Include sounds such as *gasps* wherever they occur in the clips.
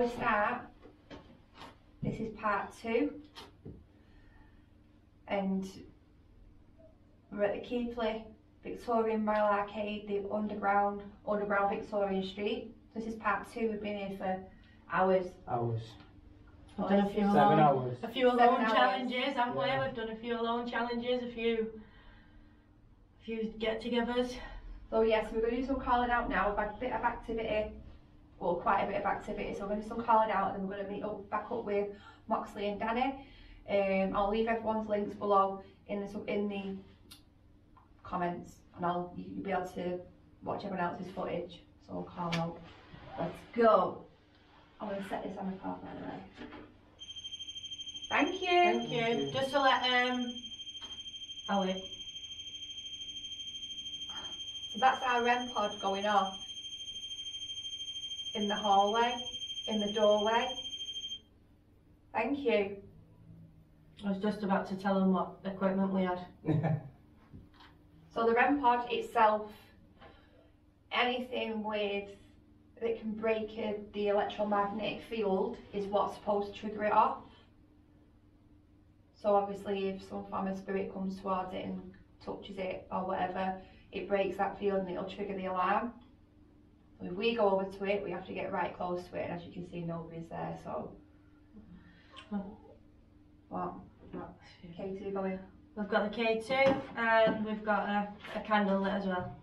you. But before we start, this is part two. And we're at the Keighley Victorian Royal Arcade, the underground, underground Victorian Street. This is part two. We've been here for hours. Hours. We've done a few Seven alone, hours. a few alone hours. challenges, haven't Yeah. we? We've done a few alone challenges, a few, a few get-togethers. So yes, we're going to do some calling out now. We've a bit of activity, well, quite a bit of activity. So we're going to do some calling out, and then we're going to meet up back up with Moxley and Danny. Um, I'll leave everyone's links below in the in the comments, and I'll you'll be able to watch everyone else's footage. So we'll call out. Let's go. I'm going to set this on the card by the way. Thank you. Thank you. Just to let um, wait, So that's our REM pod going off in the hallway, in the doorway. Thank you. I was just about to tell them what equipment we had. *laughs* So the REM pod itself, anything with that can break the electromagnetic field is what's supposed to trigger it off. So obviously if some form of spirit comes towards it and touches it or whatever, it breaks that field and it'll trigger the alarm. So if we go over to it, we have to get right close to it and as you can see nobody's there so. What? K2 going? We've got the K2 and we've got a, a candle lit as well.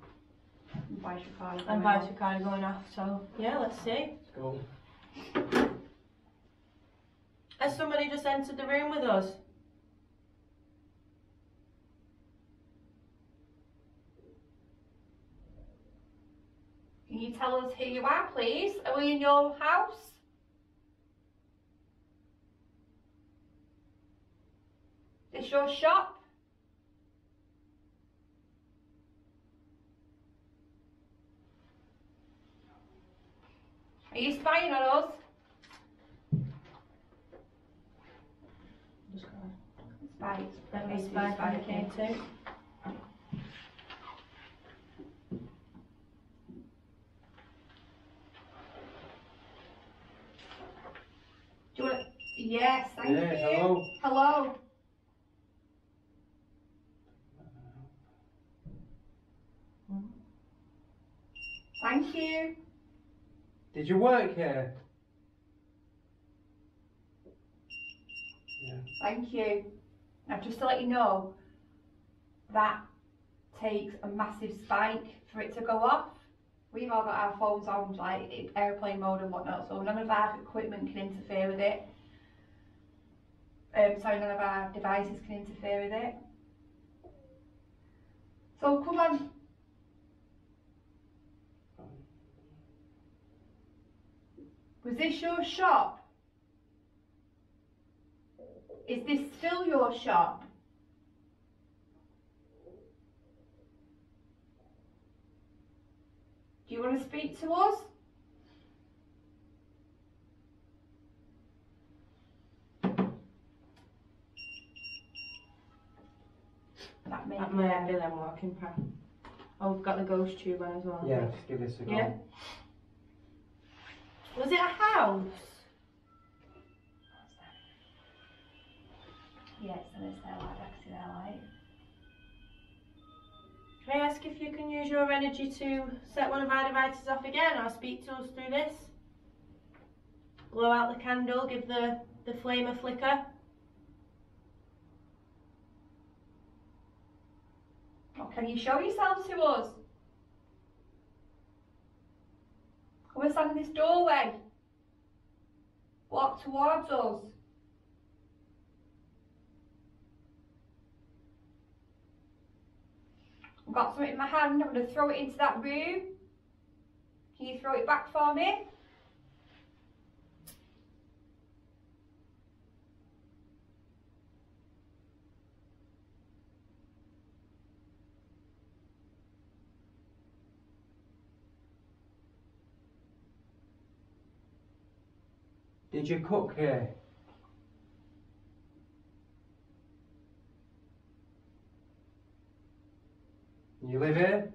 Vice recorder And going voice recorder going off, so yeah, let's see. Let's go. Has somebody just entered the room with us? Can you tell us who you are, please? Are we in your house? This your shop? Are you spying on us? Spies. let me spy spy on the again. K2. Do you want to? Yes, thank Yeah, you. hello. Hello. Thank you. Did you work here? Yeah. Thank you. Now, just to let you know, that takes a massive spike for it to go off. We've all got our phones on like airplane mode and whatnot, so none of our equipment can interfere with it. Um, sorry, none of our devices can interfere with it. So come on. Was this your shop? Is this still your shop? Do you want to speak to us? That may That be may there. be them walking past. Oh, we've got the ghost tube on as well. Yeah, just give this a go. Yeah. Was it a house? Yeah, it's an stair light, I can see their light. Can I ask if you can use your energy to set one of our devices off again or speak to us through this? Blow out the candle, give the, the flame a flicker. Can you show yourselves to us? Come and stand in this doorway. Walk towards us. I've got something in my hand. I'm going to throw it into that room. Can you throw it back for me? Did you cook here? You live here?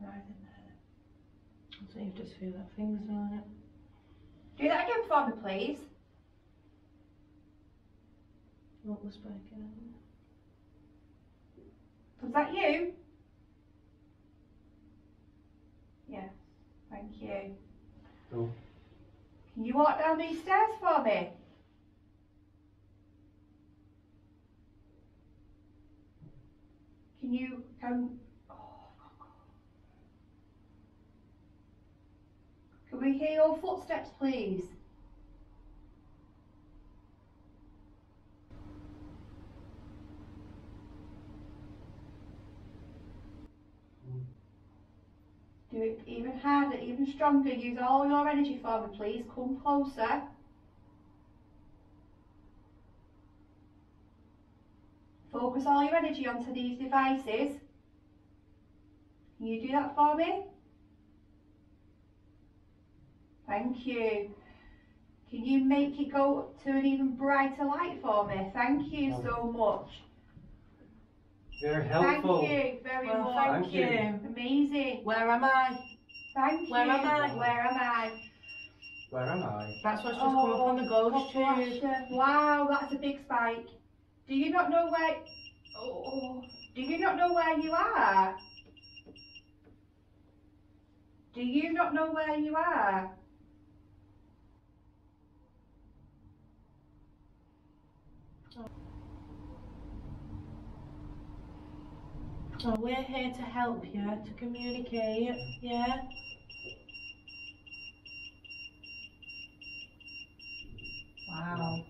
Right in there. So you just feel that fingers on it. Do that again for me, please. What was spiking? Was that you? Yes, thank you. Cool. Can you walk down these stairs for me? Can you come? Oh, Can we hear your footsteps, please? It even harder, even stronger. Use all your energy for me, please. Come closer. Focus all your energy onto these devices. Can you do that for me? Thank you. Can you make it go to an even brighter light for me? Thank you so much. Very helpful. Thank you very Well, much. thank, Thank you. you. Amazing. Where am I? Thank you. Where you. am I? Where am I? Where am I? That's what's just come up on the oh, ghost God tube. Wow, that's a big spike. Do you not know where? Oh, do you not know where you are? Do you not know where you are? Oh, we're here to help you, to communicate, yeah? Wow.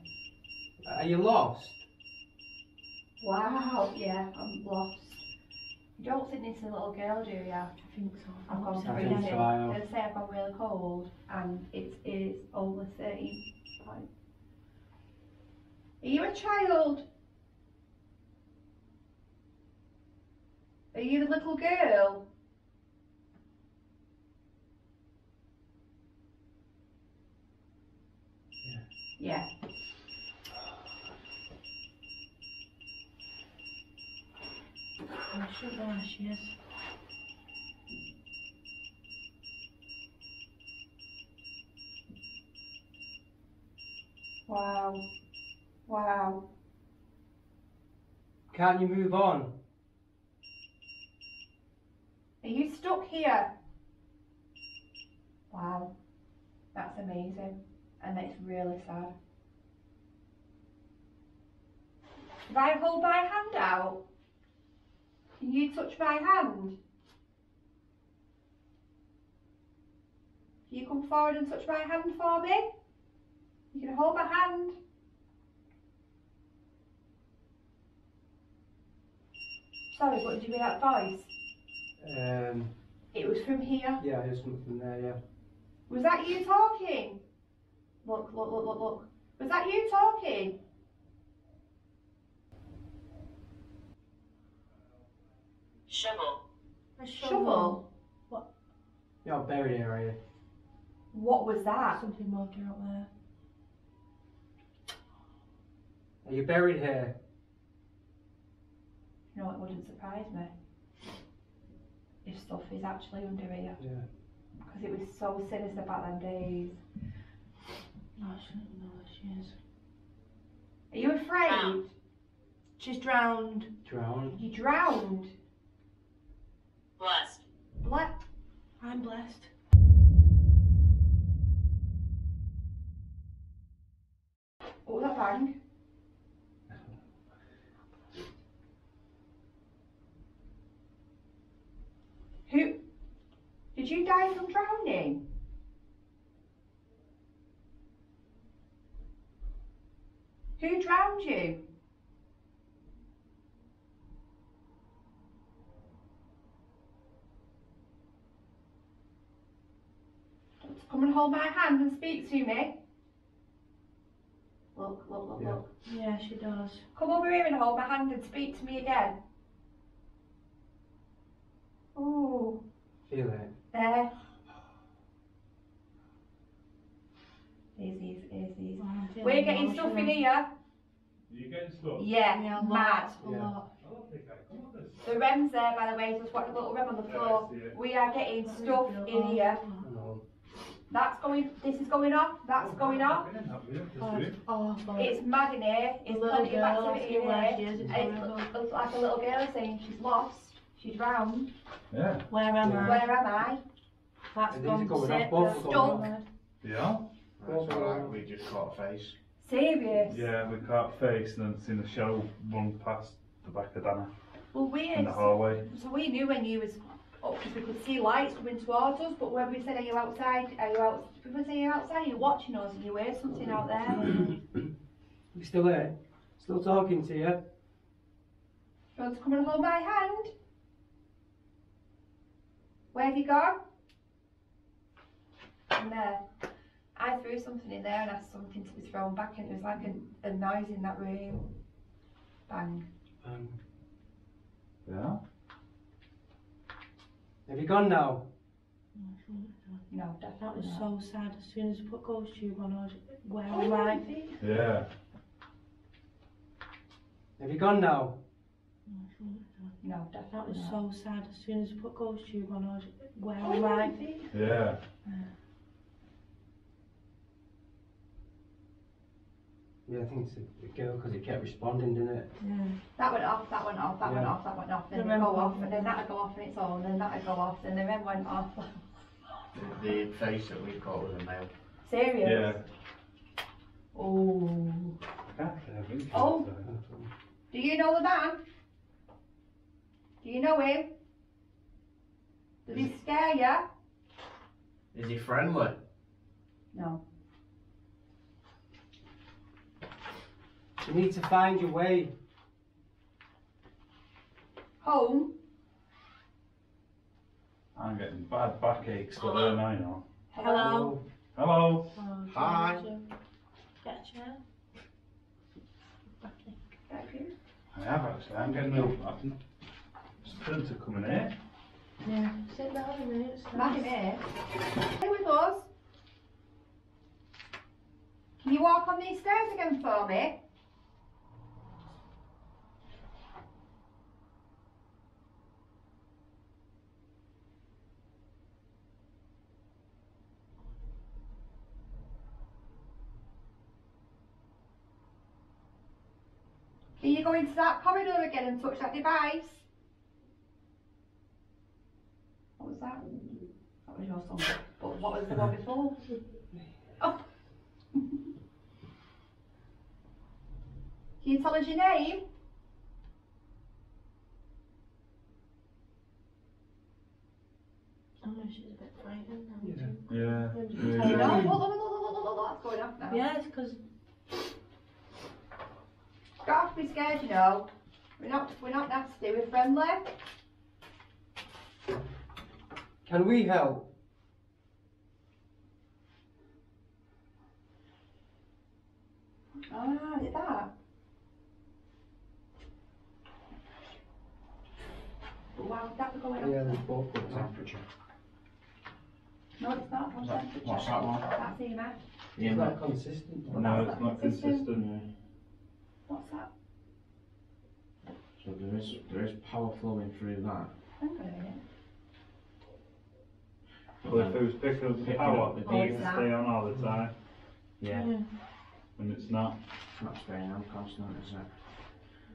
Are you lost? Wow. Yeah, I'm lost. You don't think this is a little girl, do you? I think so. I've gone I freezing. think so, I have. Say I've gone really cold, and it is over 30. Are you a child? Are you the little girl? Yeah. I oh, should know she is. Wow. Wow. Can't you move on? Are you stuck here? Wow. That's amazing. And it's really sad. If I hold my hand out, can you touch my hand? Can you come forward and touch my hand for me? You can hold my hand. Sorry, what did you hear that voice? Um, It was from here. yeah, there's something from there, yeah. Was that you talking? Look, look, look, look, look. Was that you talking? shovel, A Shovel? What? You're buried here, are you? What was that? Something walking out there. Are you buried here? You know, it wouldn't surprise me if stuff is actually under here. Yeah. Because it was so sinister back them days. No, I shouldn't know where she is. Are you afraid? Drowned. She's drowned. Drowned. You drowned. blessed, What? I'm blessed. What was that bang? Who? Did you die from drowning? Who drowned you? Come and hold my hand and speak to me. Look, look, look, Yeah. look. Yeah, she does. Come over here and hold my hand and speak to me again. Oh, Feel it. There. Here's these, here's Oh, We're getting stuff in here. You getting stuff? Yeah, Yeah, a mad. Yeah. lot. I don't think I come on this. The REM's there, by the way, just watch a little REM on the floor. I see it. We are getting stuff in here. No. That's going, this is going off, that's oh, going off. Oh, it's awful. It's mad in here, it's plenty of activity in here. it's And horrible. it looks like a little girl saying she's lost, she's drowned. Yeah. Where am I? Where am I? That's And these gone are going sick. off, both that's are going gone off. Yeah. That's alright, we just caught a face. Serious? Yeah, we caught face and then seen the shell run past the back of Dana Well, we. in weird. the hallway. So we knew when you was up because we could see lights coming towards us, but when we said, are you outside, are you out, people say you're outside, are watching us and you hear something out there? You still there? Still talking to you? Do you want to come and hold my hand? Where have you gone? In there. I threw something in there and asked something to be thrown back and it was like a, a noise in that room. Bang. Um, Yeah. have you gone now? No, That definitely was not. so sad. As soon as I put ghost tube on, I was, where am I? Yeah. Have you gone now? No, That definitely was not. so sad. As soon as I put ghost tube on, I was, where oh, am I? Yeah. Yeah, I think it's the girl because it kept responding, didn't it? Yeah. That went off, that went off, that went Yeah. off, that went off, then The they REM go off, and then that'd go off on its own, then that'd go off, and then the REM went off. The, the face that we caught was a male. Serious? Yeah. Oh. Can't think of Oh. Do you know the man? Do you know him? Does he scare you? Is he friendly? No. You need to find your way. Home? I'm getting bad backaches for her now, you know. Hello. Hello. Oh, Hi. Georgia. Get a chair. Back here. I have actually. I'm getting ill. It's turn to coming here. Yeah. Sit down a minute. it's Not nice. here. Stay with us. Can you walk on these stairs again for me? Can you go into that corridor again and touch that device? What was that? That was your song. But what was the one before? Oh. Can you tell us your name? Oh, she's a bit frightened now. Yeah. too. Yeah. Maybe You tell her know? name. Look, look, look, look, look, look, look, that's going off now. Yeah, it's because Don't have to be scared, you know. We're not, we're not nasty, we're friendly. Can we help? Ah, is it that? But why would that be going off? Yeah, there's both of them. Temperature. No, it's not. What's What's that- what's that one? That's EMF. It's not consistent. No, it's not consistent. What's that? So there is there is power flowing through that. Hang on a minute. Well, if it was picking up the Picking power, up the it beat. would stay on all the time, Yeah. and it's not. It's not staying on constant, is it?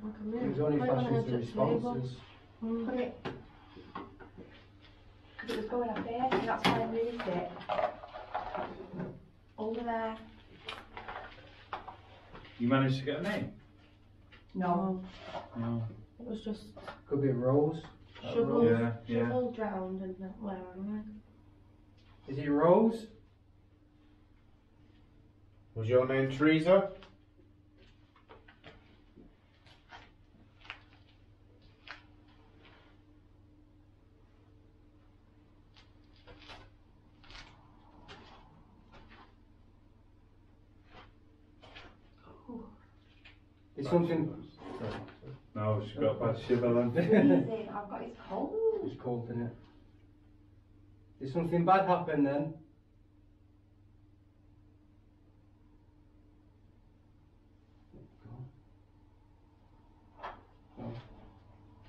Like a There's only Put it the to edge of the table. responses. Mm. Put it. Because it was going up there, and that's why I moved it. Over there. You managed to get a name? No. No. It was just Could be a rose. Shovel. rose. Yeah, yeah. shovel drowned and then where am Is it Rose? Was your name Teresa? It's something. No, she's got a bad shiver then. *laughs* Freezing. I've got it's cold. It's cold, isn't it? Did something bad happen then? No.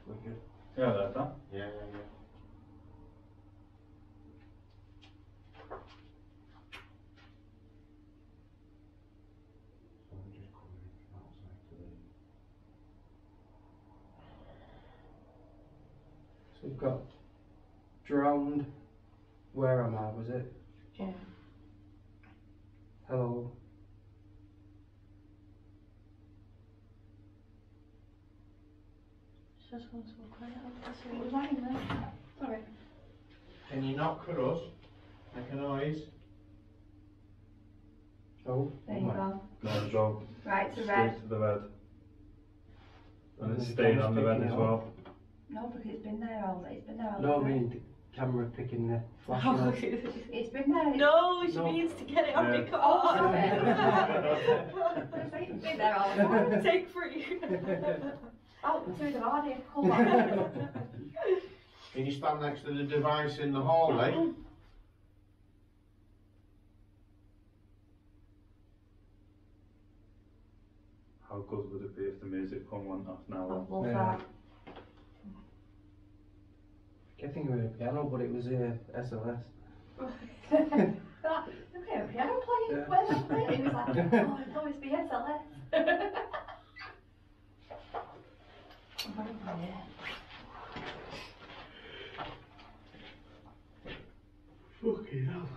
Wicked. Yeah, I heard that. Yeah, yeah, yeah. So I'm just coming outside today. So we've got drowned. Where am I? Was it? Yeah. Hello. Just want to quiet. What was I in there? Sorry. Can you knock for us? Make a noise. Oh. There you go. No, go Right, to straight red. to the bed. And it's The staying on the bed as well. No, because it's been there all day. It's been there all No, I day. mean the camera picking the flash Oh, it's been there. No, she No. means to get it on Yeah. record. Oh, sorry. *laughs* it's been there all day. *laughs* Take three. *laughs* Oh, two the morning. Come on. Can you stand next to the device in the hallway? How good would it be if the music come went off now? I'll then? love Yeah. that. Think it was a piano, but it was a SLS. *laughs* okay, a piano playing. Yeah. Where's that playing? It was like, oh, it's always the SLS. oh, yeah. Fucking hell.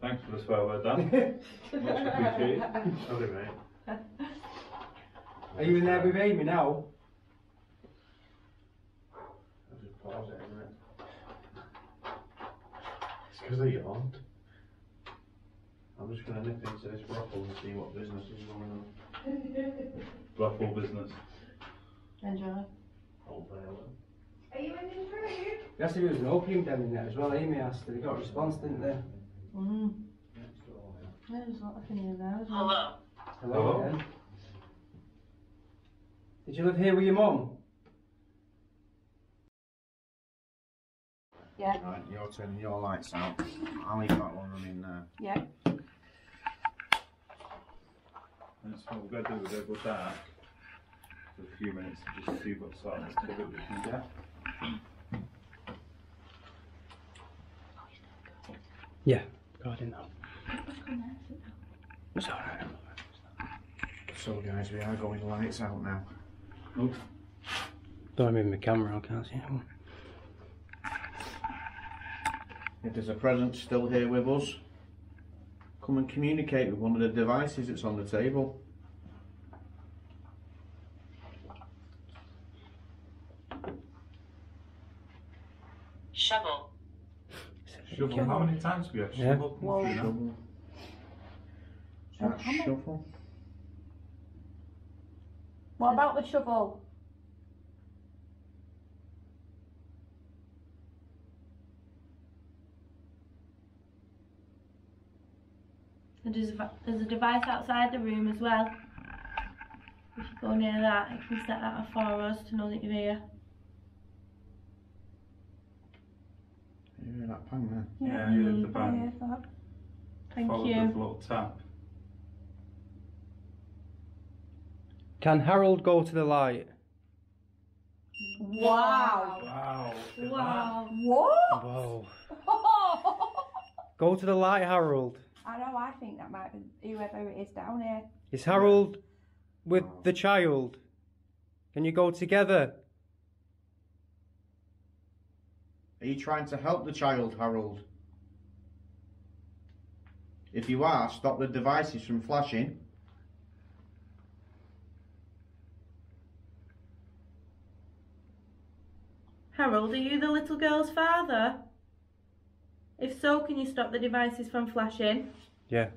Thanks for the swear word, Dan. *laughs* Much appreciated. Sorry, mate. Are you in there with Aimee now? I'll just pause it a minute. It's because I yawned. I'm just gonna nip into this brothel and see what business is going on. *laughs* Ruffle business. Enjoy. Hold there, well. Are you in the room? Yes, there was an opium den in there as well. Aimee asked. They got a response, didn't they? Mm. Next door, yeah. Yeah, there's a lot of in there as well. Hello. Hello, Hello. again. Did you live here with your mum? Yeah. Right, you're turning your lights out. I'll leave that one running there. Yeah. And so we're going to do, we're going to go dark for a few minutes to just see what sort of activity we can get. Yeah. God, I didn't. It's alright. So guys, we are going lights out now. Oh, Don't move my camera, I can't see anyone. If there's a presence still here with us, come and communicate with one of the devices that's on the table. Shovel. shovel. How many times have we had Yeah. shovel come through? Shovel. That shuffle? What about the shovel? There's a, device outside the room as well. If you go near that, it can set that off for us to know that you're here. You hear that pang there? Yeah, you hit the bang. Thank Follow you. the little tap. Can Harold go to the light? Wow. Wow. look Wow. What? *laughs* Whoa. Go to the light, Harold. I know, I think that might be whoever it is down here. Is Harold with Wow. the child? Can you go together? Are you trying to help the child, Harold? If you are, stop the devices from flashing. Harold, are you the little girl's father? If so, can you stop the devices from flashing? Yeah.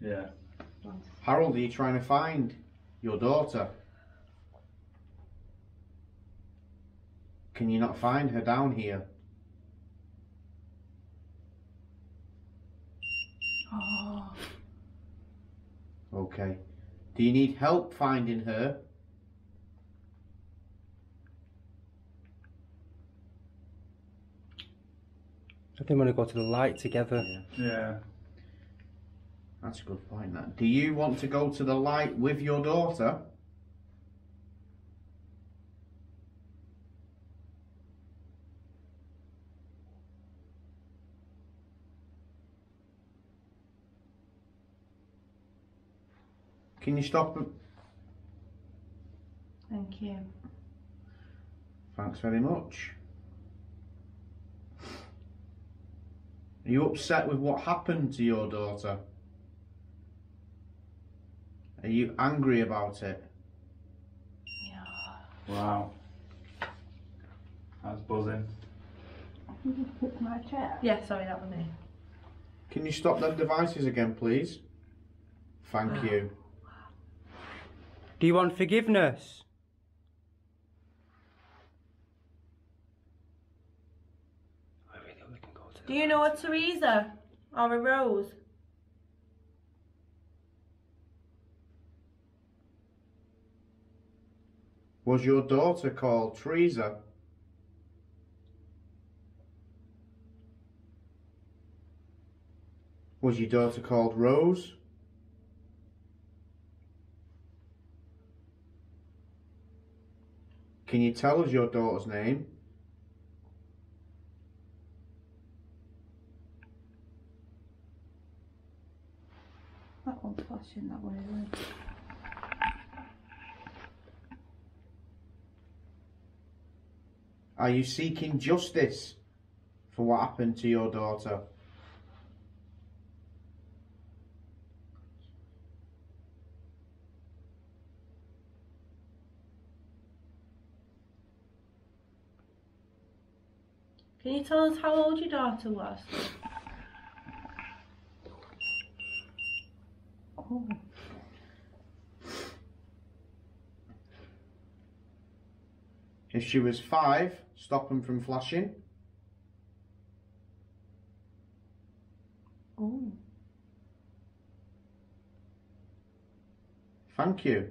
Yeah. Harold, are you trying to find your daughter? Can you not find her down here? Oh. Okay. Do you need help finding her? I think we're going to go to the light together. Yeah. yeah. That's a good point, that. Do you want to go to the light with your daughter? Can you stop? Thank you. Thanks very much. Are you upset with what happened to your daughter? Are you angry about it? Yeah. Wow. That's buzzing. My chair. Yeah, sorry, that was me. Can you stop them devices again, please? Thank you. Do you want forgiveness? I really hope we can go to Do you know a Teresa or a Rose? Was your daughter called Teresa? Was your daughter called Rose? Can you tell us your daughter's name? That one's that one isn't. Are you seeking justice for what happened to your daughter? Can you tell us how old your daughter was? Oh. If she was five, stop them from flashing. Oh. Thank you.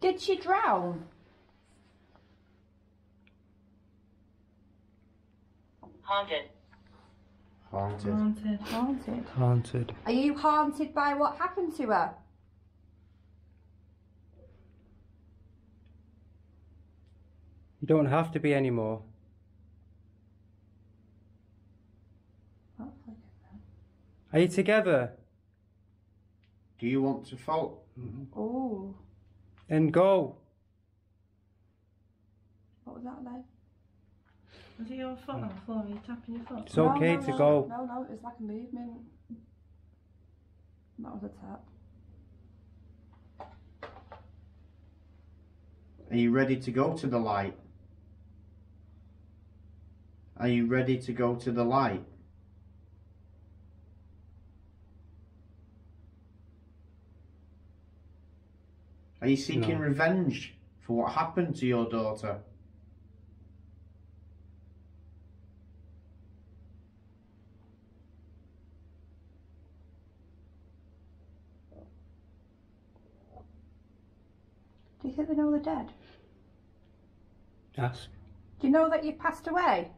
Did she drown? Haunted. Haunted. Haunted. Haunted. Haunted. Are you haunted by what happened to her? You don't have to be anymore. Are you together? Do you want to fall? Mm-hmm. Oh. Then go. What was that like? Was it your foot hmm. on the floor? Are you tapping your foot? It's okay no, to no, go. No, no, it's like a movement. That was a tap. Are you ready to go to the light? Are you ready to go to the light? Are you seeking No. revenge for what happened to your daughter? Do you think they know they're dead? Ask. Do you know that you passed away?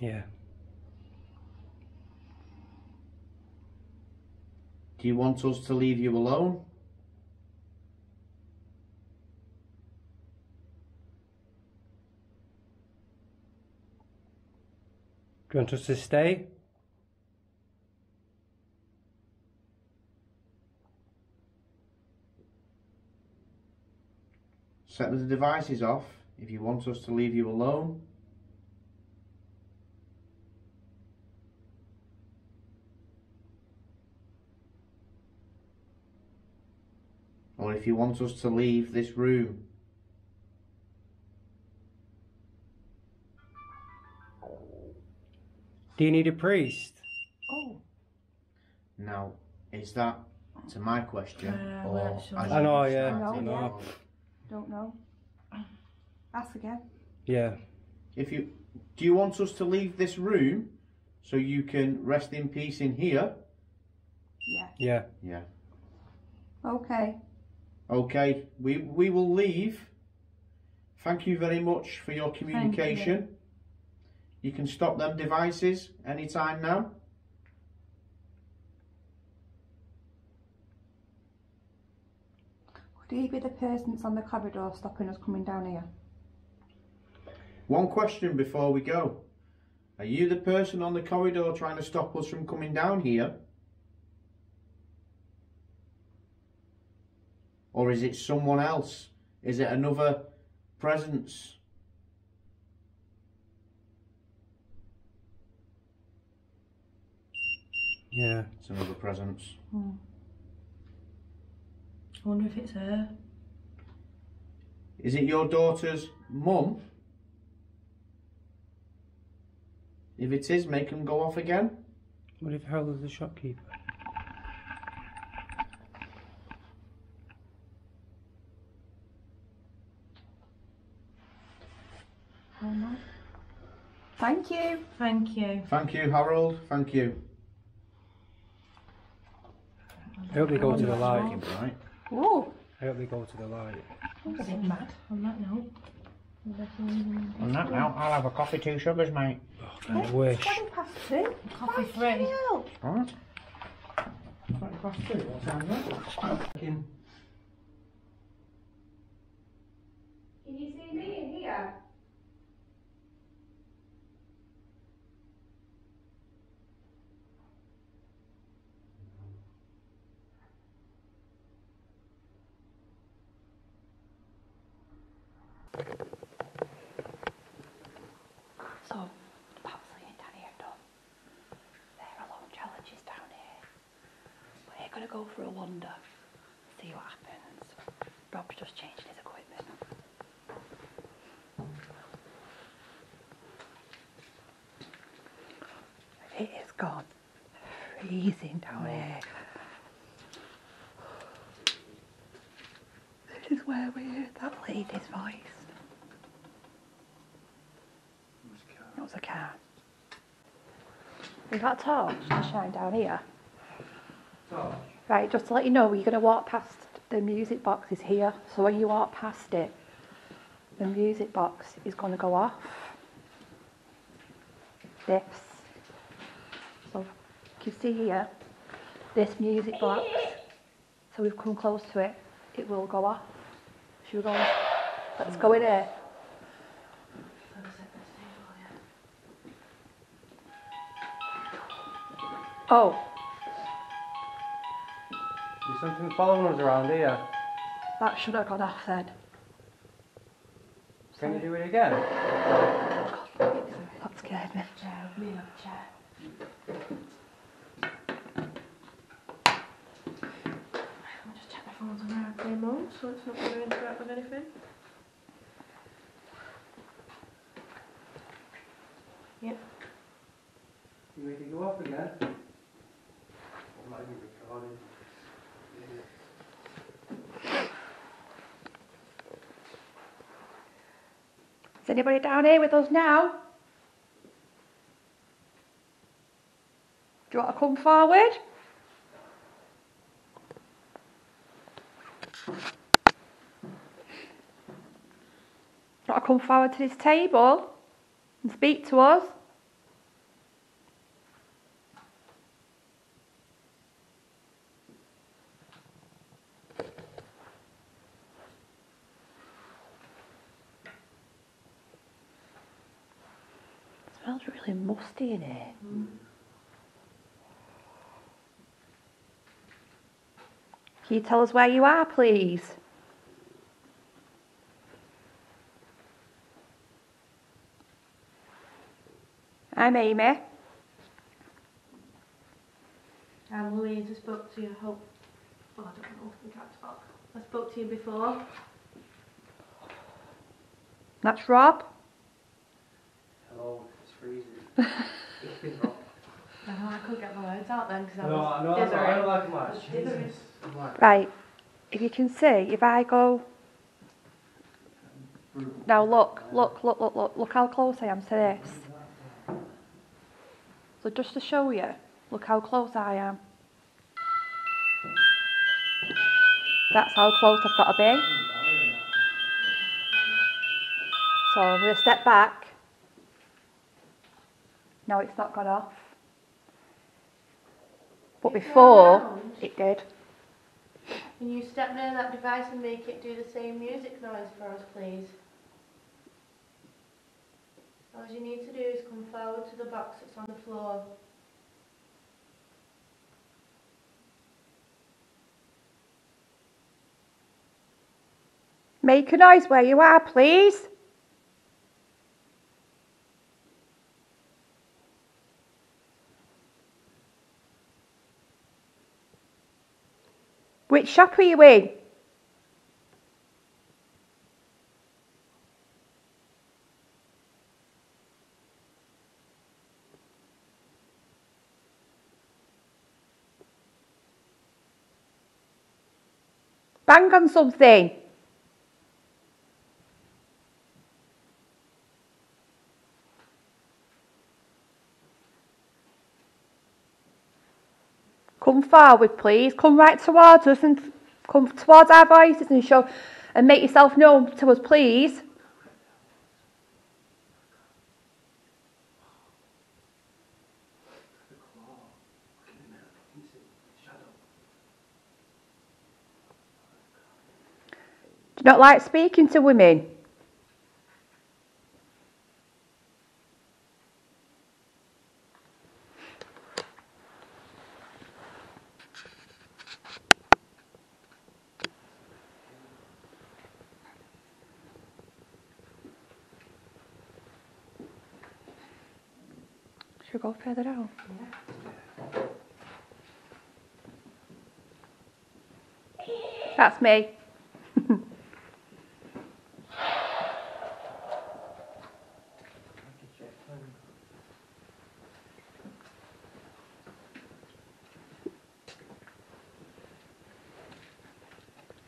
Yeah. Do you want us to leave you alone? Do you want us to stay? Set the devices off if you want us to leave you alone. Or if you want us to leave this room. Do you need a priest? Oh. Now, is that to my question? Uh, or we're not sure. as I know, you yeah. I know. Or- Don't know. Ask again. Yeah. If you do you want us to leave this room so you can rest in peace in here? Yeah. Yeah. Yeah. Okay. Okay, we we will leave. Thank you very much for your communication. You. can stop them devices anytime now. Could he be the person that's on the corridor stopping us coming down here? One question before we go. Are you the person on the corridor trying to stop us from coming down here? Or is it someone else? Is it another presence? Yeah. It's another presence. Hmm. I wonder if it's her. Is it your daughter's mum? If it is, make him go off again. What if Harold's the shopkeeper? Thank you. Thank you. Thank you, Harold. Thank you. I hope they go to the light. Right. Oh, I hope they go to the light. A bit mad on that note. On that note, I'll have a coffee, two sugars, mate. Oh, I wish. twenty past two. Coffee free. Hell. Alright. In. Can you see me in here? So, Moxley and Danny have done their alone challenges down here. We're going to go for a wander, see what happens. Rob's just changing his equipment. It is gone freezing down mm. here. This is where we heard that lady's voice. It was a car. We've got a torch to shine down here. Right, just to let you know, you're going to walk past the music box is here. So when you walk past it, the music box is going to go off. This. So you see here, this music box. So we've come close to it. It will go off. Should we go? Let's go in here. Oh, There's something following us around here. that should have gone off then. Can you do it again? That scared me. Chair, me up, chair. I'll just check my phone's on airplane mode so it's not going to interact with anything. You make it go off again? I'm not even recording. Is anybody down here with us now? Do you want to come forward? Do you want to come forward to this table and speak to us? Really musty in. Can you tell us where you are, please? I'm Aimee. I'm Louise, I spoke to you, I hope. Oh, I don't know, we can't talk. I spoke to you before. That's Rob. Hello, it's freezing. *laughs* I couldn't get my words out then because I No, was *laughs* I dithering. don't like. Right. If you can see, if I go. Now look, look, look, look, look, look how close I am to this. So just to show you, look how close I am. That's how close I've got to be. So I'm going to step back. No, it's not gone off. But It's before, it did. Can you step near that device and make it do the same music noise for us, please? All you need to do is come forward to the box that's on the floor. Make a noise where you are, please. Which shop are you in? Bang on something. Come forward, please. Come right towards us and come towards our voices and show and make yourself known to us, please. Do you not like speaking to women? Should we go further down? That's me.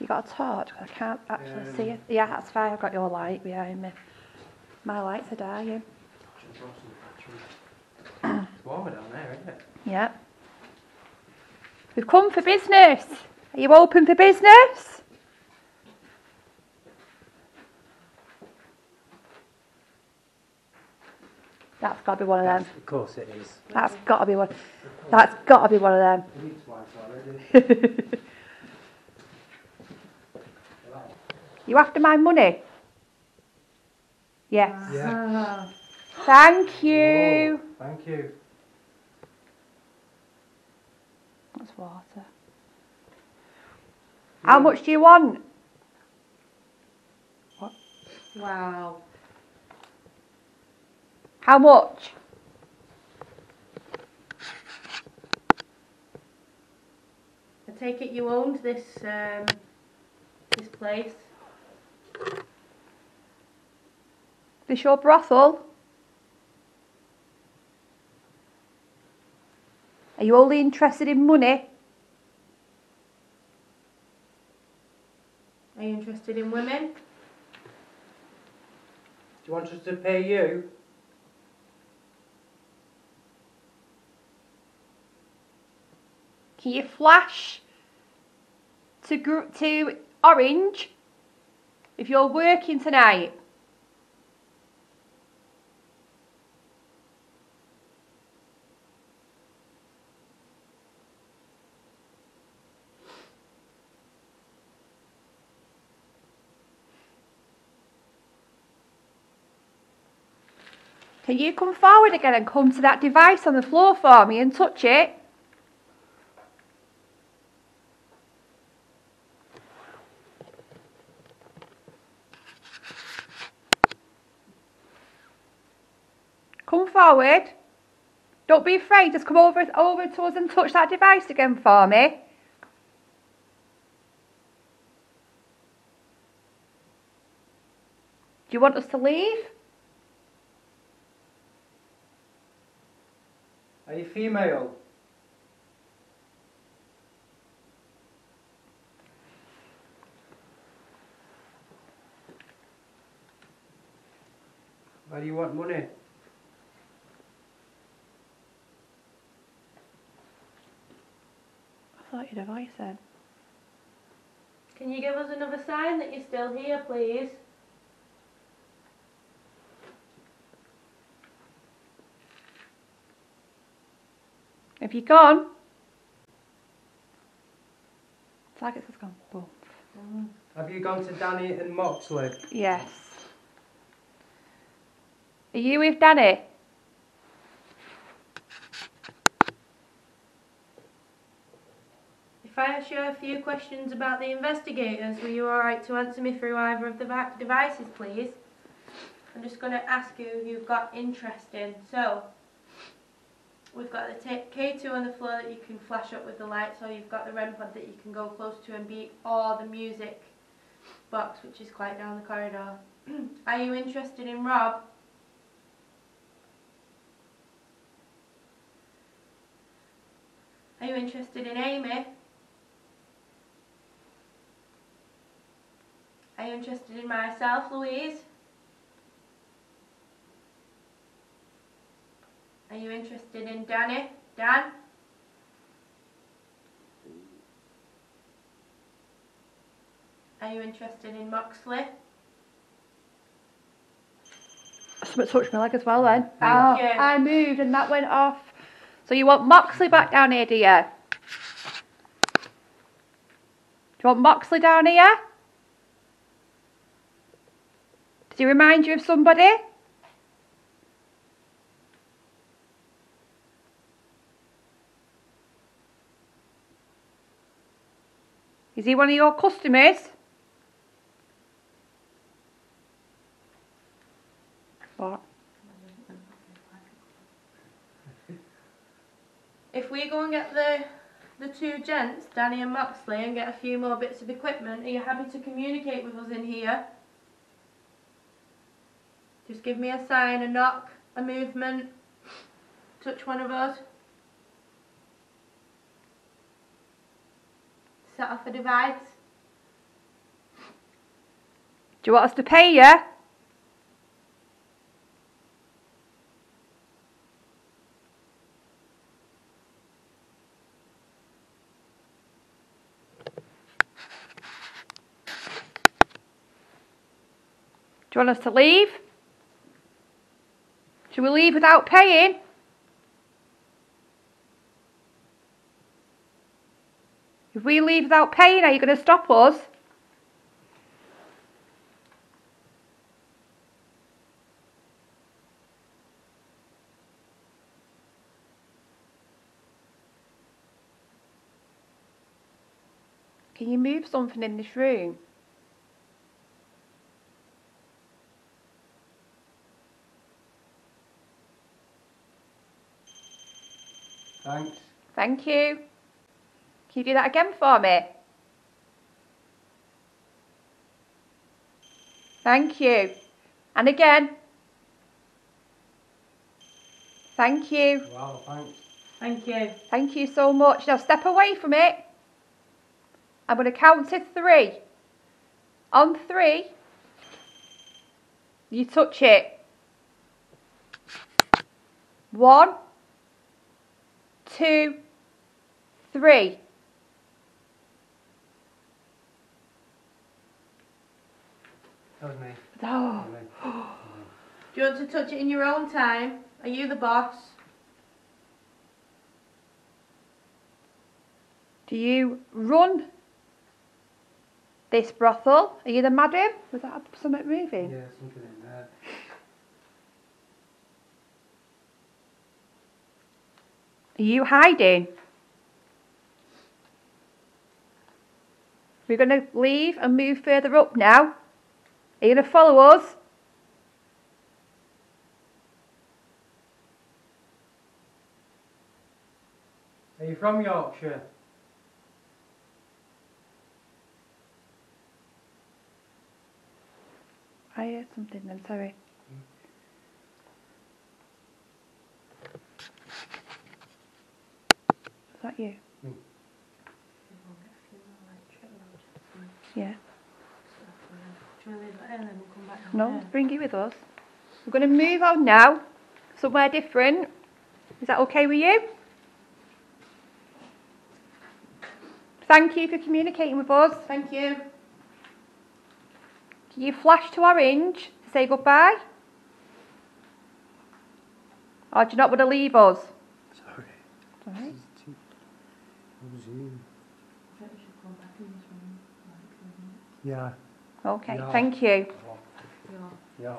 You got a torch? I can't actually see it. Yeah, that's fine. I've got your light behind me. My lights are dying. It's warmer down there, isn't it? Yep. We've come for business. Are you open for business? That's got to be one of them. Of course it is. That's got to be one. That's got to be one of them. We need twice already. *laughs* you after my money? Yes. Yeah. Thank you. Whoa, thank you. That's water. How much do you want? Wow. How much? I take it you owned this um, this place. This your brothel? Are you only interested in money? Are you interested in women? Do you want us to pay you? Can you flash to to orange if you're working tonight? Can you come forward again and come to that device on the floor for me and touch it? Come forward. Don't be afraid. Just come over over to us and touch that device again for me. Do you want us to leave? Are you female? Why do you want money? I thought your device said. Can you give us another sign that you're still here, please? Have you gone? Targets has gone. Boom. Have you gone to Danny and Moxley? Yes. Are you with Danny? If I ask you a few questions about the investigators, were you alright to answer me through either of the devices, please? I'm just going to ask you who you've got interest in. So, we've got the K2 on the floor that you can flash up with the lights, or you've got the REM pod that you can go close to and beat, or the music box, which is quite down the corridor. *clears throat* Are you interested in Rob? Are you interested in Aimee? Are you interested in myself, Louise? Are you interested in Danny? Dan? Are you interested in Moxley? Something touched my leg as well then. Thank oh, you. I moved and that went off. So you want Moxley back down here, do you? Do you want Moxley down here? Does he remind you of somebody? Is he one of your customers? What? If we go and get the the two gents, Danny and Moxley, and get a few more bits of equipment, are you happy to communicate with us in here? Just give me a sign, a knock, a movement, touch one of us. Set off device. Do you want us to pay you? Do you want us to leave? Should we leave without paying? If we leave without paying, are you going to stop us? Can you move something in this room? Thanks. Thank you. Can you do that again for me? Thank you. And again. Thank you. Wow, thanks. Thank you. Thank you so much. Now step away from it. I'm going to count to three. On three, you touch it. One, two, three. That was me. Oh, That was *gasps* me. Do you want to touch it in your own time? Are you the boss? do you run this brothel? Are you the madam? Was that something moving? Yeah, something in there. Are you hiding? We're going to leave and move further up now. Are you going to follow us? Are you from Yorkshire? I heard something then, sorry. Was that you? Me. Yeah. Do you want to leave it there and then we'll come back No, down let's bring you with us. We're going to move on now, somewhere different. Is that okay with you? Thank you for communicating with us. Thank you. Can you flash to orange to say goodbye? Or do you not want to leave us? Sorry. Alright. It was you. I think we should come back in Yeah. Okay, Yeah. thank you. Yeah.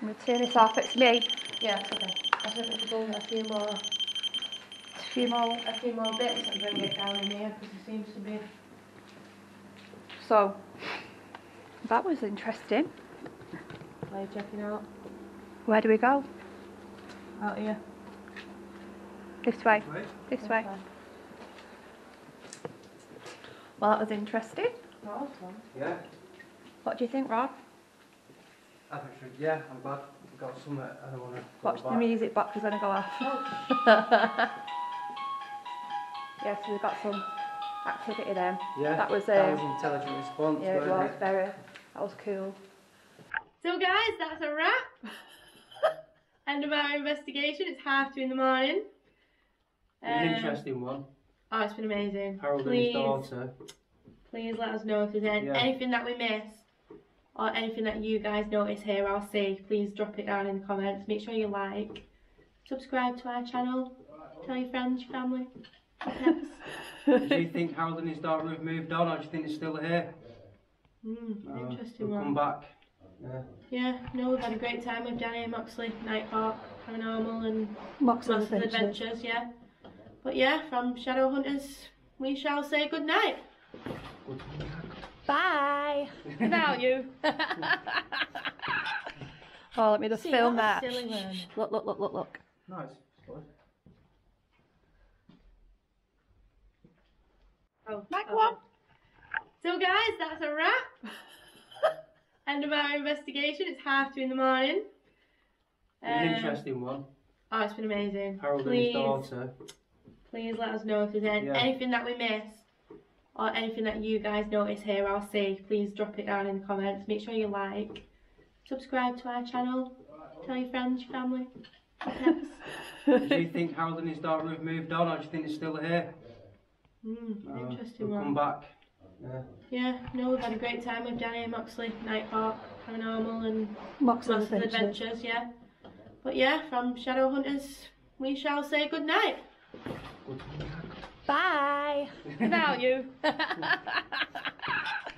I'm going to turn this off. It's me. Yeah, it's okay. I think we should go a few more, A few more. a few more bits and bring it down in here because it seems to be. So, that was interesting. Play checking out. Where do we go? Out here. This way. Right. This way. Well, that was interesting. That. Yeah. What do you think, Rob? I think so. Yeah, I'm glad I've got some that I don't want to. Watch the music box is going to go off. *laughs* yeah, so we've got some activity then. Yeah. That was, that uh, was intelligent response. Yeah, it wasn't was very. That was cool. So guys, that's a wrap. *laughs* End of our investigation. It's half two in the morning. An Um, interesting one. Oh, it's been amazing. Harold and his daughter. Please let us know if there's any, Yeah. anything that we missed or anything that you guys notice here. I'll see. Please drop it down in the comments. Make sure you like, subscribe to our channel, tell your friends, your family. *laughs* do you think Harold and his daughter have moved on, or do you think they're still here? Mm, Uh, interesting they'll one. come back. Yeah. Yeah, no, we've had a great time with Danny and Moxley, Nighthawk, Paranormal, and Monster Monsters Adventures. Yeah, but yeah, from Shadow Hunters, we shall say good night. Bye. Without you. *laughs* oh, let me just See, film that that. silly one. Look, look, look, look, look. Nice. Good. Oh, Like oh. what? So guys, that's a wrap. *laughs* End of our investigation. It's half two in the morning. An Um, interesting one. Oh, it's been amazing. Harold and please, his daughter. please let us know if there's any, Yeah. anything that we missed or anything that you guys notice here. I'll see. Please drop it down in the comments. Make sure you like, subscribe to our channel, tell your friends, your family. *laughs* do you think Harold and his daughter have moved on, or do you think they're still here? Mm, Uh, interesting they'll one. come back. Yeah. Yeah, no, we've had a great time with Danny and Moxley, Nighthawk, Paranormal, and Monster Monsters Adventures. Yeah, but yeah, from Shadow Hunters, we shall say good night. Bye. Without you. *laughs*